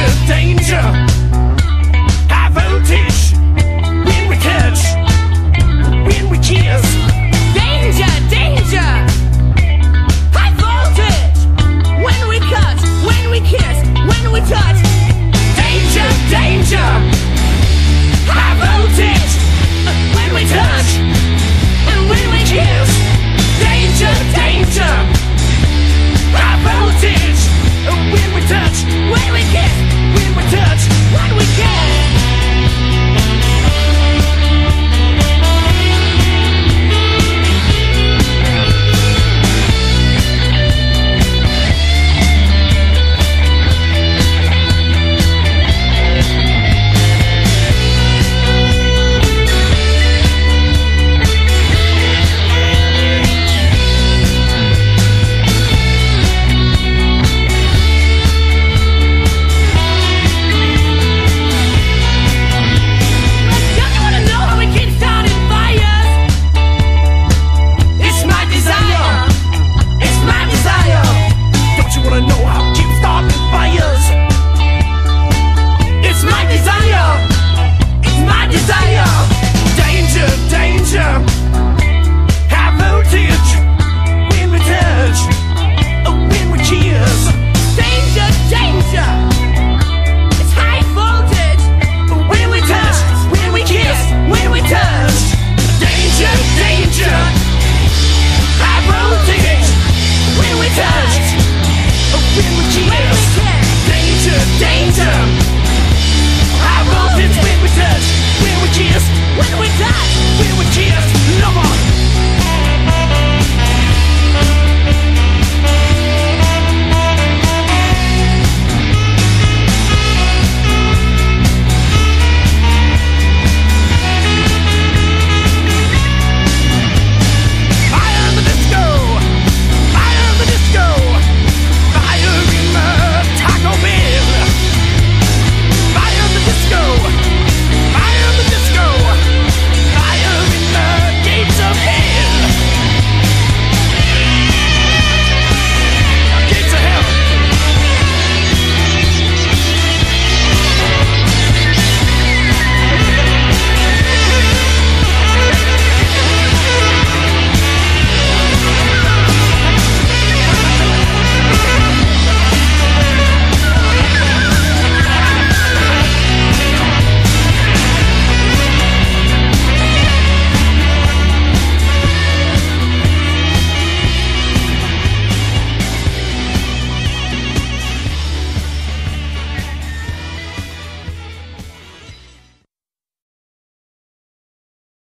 danger, danger.